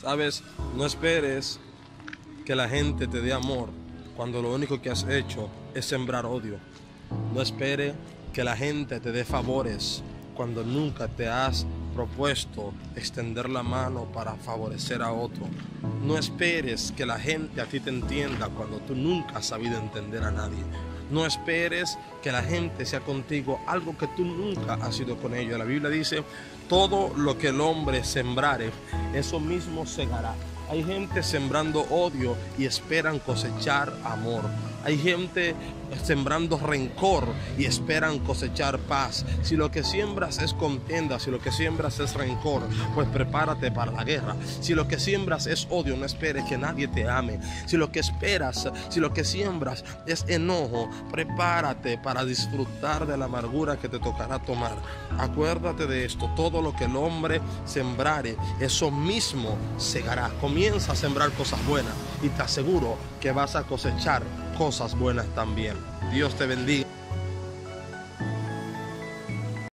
Sabes, no esperes que la gente te dé amor cuando lo único que has hecho es sembrar odio. No espere que la gente te dé favores cuando nunca te has propuesto extender la mano para favorecer a otro. No esperes que la gente a ti te entienda cuando tú nunca has sabido entender a nadie. No esperes que la gente sea contigo algo que tú nunca has sido con ellos. La Biblia dice, todo lo que el hombre sembrare, eso mismo segará. Hay gente sembrando odio y esperan cosechar amor. Hay gente sembrando rencor y esperan cosechar paz. Si lo que siembras es contienda, si lo que siembras es rencor, pues prepárate para la guerra. Si lo que siembras es odio, no esperes que nadie te ame. Si lo que esperas, si lo que siembras es enojo, prepárate para disfrutar de la amargura que te tocará tomar. Acuérdate de esto, todo lo que el hombre sembrare, eso mismo segará. Comienza a sembrar cosas buenas y te aseguro que vas a cosechar cosas buenas también. Dios te bendiga.